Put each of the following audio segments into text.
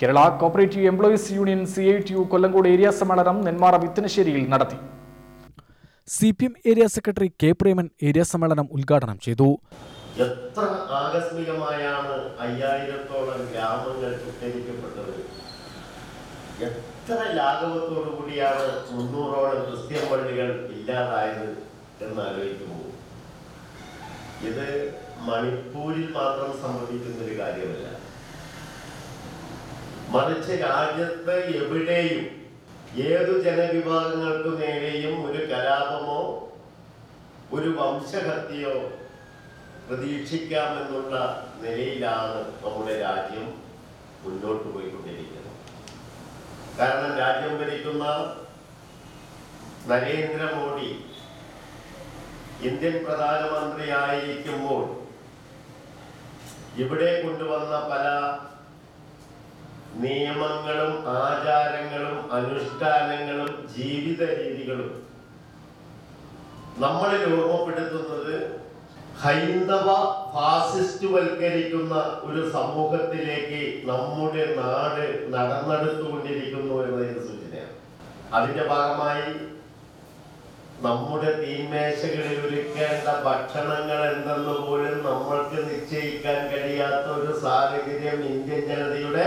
Kerala cooperative employees union C I T U Kollengode area സമ്മേളനം നെന്മാറ വിത്തനശ്ശേരിയിൽ നടത്തി. C P M area secretary K Preman area സമ്മേളനം ഉദ്ഘാടനം ചെയ്തു. എത്ര ആകസ്മികമായാണ് അയ്യായിരത്തോളം ഗ്രാമങ്ങൾ ചിത്രീകരിക്കപ്പെട്ടത് എത്ര ലാഘവത്തോടു കൂടിയാണ് മുന്നൂറോളം ക്രിസ്ത്യൻ പള്ളികൾ ഇല്ലാതായത് എന്ന് ആലോചിക്കുമ്പോൾ ഇത് മണിപ്പൂരിൽ മാത്രം സംഭവിക്കുന്ന ഒരു കാര്യമല്ല. മറിച്ച് രാജ്യത്ത് എവിടെയും ഏതു ജനവിഭാഗങ്ങൾക്ക് നേരെയും ഒരു കലാപമോ ഒരു വംശഹത്യയോ പ്രതീക്ഷിക്കാമെന്നുള്ള നിലയിലാണ് നമ്മുടെ രാജ്യം മുന്നോട്ട് പോയിക്കൊണ്ടിരിക്കുന്നത്. കാരണം രാജ്യം ഭരിക്കുന്ന നരേന്ദ്രമോദി ഇന്ത്യൻ പ്രധാനമന്ത്രിയായിരിക്കുമ്പോൾ ഇവിടെ കൊണ്ടുവന്ന പല നിയമങ്ങളും ആചാരങ്ങളും അനുഷ്ഠാനങ്ങളും ജീവിത രീതികളും. നമ്മളിൽ ഓർമ്മപ്പെടുത്തുന്നത് ഹൈന്ദവ ഫാസിസ്റ്റ് വൽക്കരിക്കുന്ന ഒരു സമൂഹത്തിലേക്ക് നമ്മുടെ നാട് നടന്നെടുത്തുകൊണ്ടിരിക്കുന്നു എന്നതിന് സൂചനയാണ്. അതിന്റെ ഭാഗമായി നമ്മുടെ തീന്മേശകളിൽ ഒരുക്കേണ്ട ഭക്ഷണങ്ങൾ എന്തെന്ന് പോലും നമ്മൾക്ക് നിശ്ചയിക്കാൻ കഴിയാത്ത ഒരു സാഹചര്യം ഇന്ത്യൻ ജനതയുടെ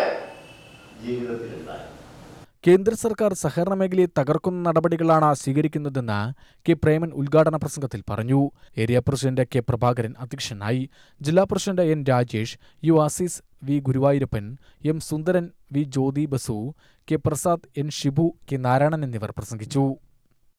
കേന്ദ്ര സർക്കാർ സഹകരണ മേഖലയെ തകർക്കുന്ന നടപടികളാണ് സ്വീകരിക്കുന്നതെന്ന് കെ പ്രേമൻ ഉദ്ഘാടന പ്രസംഗത്തിൽ പറഞ്ഞു. ഏരിയ പ്രസിഡന്റ് കെ പ്രഭാകരൻ അധ്യക്ഷനായി. ജില്ലാ president N Rajesh U Azeez V Guruvayurappan M Sundaran V Jyothi Basu K Prasad N Shibu K Narayanan എന്നിവർ പ്രസംഗിച്ചു.